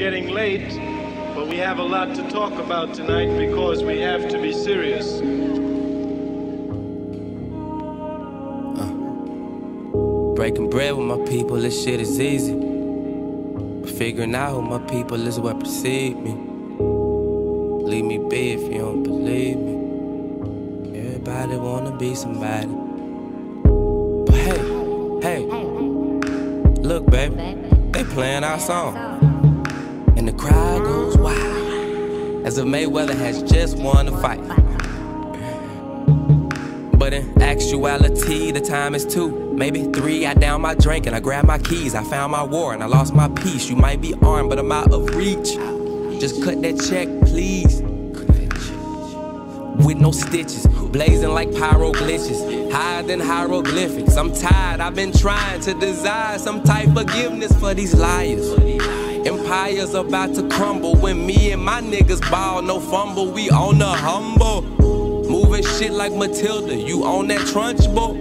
getting late, but we have a lot to talk about tonight because we have to be serious. Uh. Breaking bread with my people, this shit is easy. Figuring out who my people is what precede me. Leave me be if you don't believe me. Everybody wanna be somebody. But hey, hey, look, baby, they playing our song. And the crowd goes wild. As if Mayweather has just won a fight. But in actuality, the time is two, maybe three. I down my drink and I grab my keys. I found my war and I lost my peace. You might be armed, but I'm out of reach. Just cut that check, please. With no stitches, blazing like pyro glitches, higher than hieroglyphics. I'm tired, I've been trying to desire some type of forgiveness for these liars. Empire's about to crumble when me and my niggas ball, no fumble. We on the humble. Moving shit like Matilda, you on that trunchbull?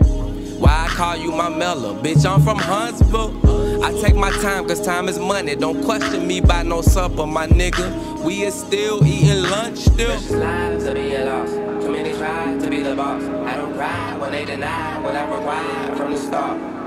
Why I call you my Mella? Bitch, I'm from Huntsville. I take my time, cause time is money. Don't question me by no supper, my nigga. We is still eating lunch, still. Lives to be loss. Too many try to be the boss. I don't cry when they deny what I require from the start.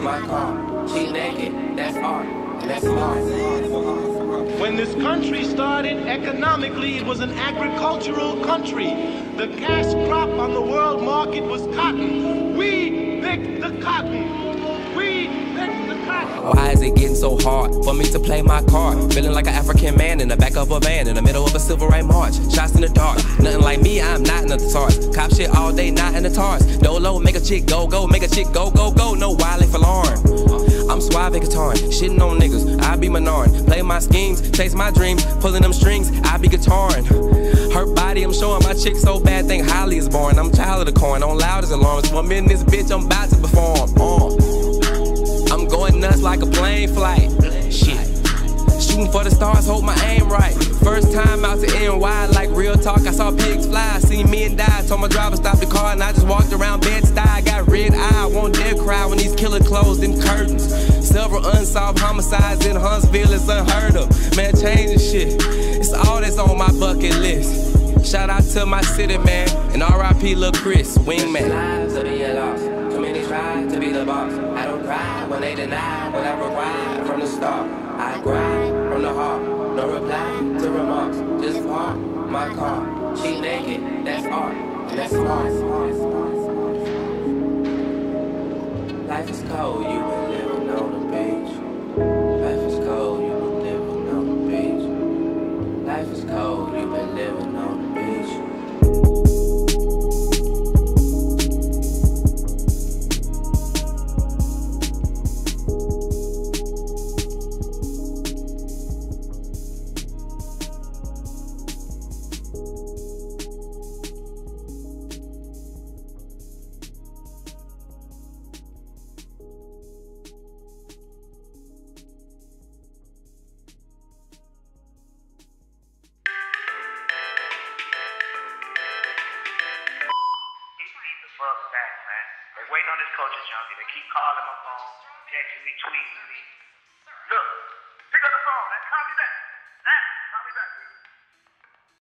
My car. She naked, that's art. And that's art. When this country started, economically, it was an agricultural country. The cash crop on the world market was cotton. We picked the cotton. We picked the cotton. Why is it getting so hard for me to play my card? Feeling like an African man in the back of a van in the middle of a civil rights march. Shots in the dark, nothing like me, I'm not in. Dolo, make a chick go, go, make a chick go, go, go. No for Lauren. I'm suave guitaring, shitting on niggas, I be Menard. Play my schemes, chase my dreams, pulling them strings, I be guitaring. Her body, I'm showing my chick so bad, think Holly is born. I'm child of the corn, on loud as alarms. One in this bitch, I'm about to perform. Uh. I'm going nuts like a plane flight. Shit. Shooting for the stars, hope my aim right. First time out to NY, like real talk, I saw pigs fly. See me and die, told my driver stop the car, and I just walked around Bed-Stuy. Got red eye, won't dare cry when these killer closed them curtains. Several unsolved homicides in Huntsville is unheard of. Man, changing shit. It's all that's on my bucket list. Shout out to my city, man, and RIP Lil Chris, wingman. Try to be the boss. I don't cry when they deny what I require from the start. I grind from the heart. No reply to remarks. Just park my car. She naked, that's art. That's art. Life is cold, you waiting on this culture junkie. They keep calling my phone, texting me, tweeting me. Look, pick up the phone and call me back. That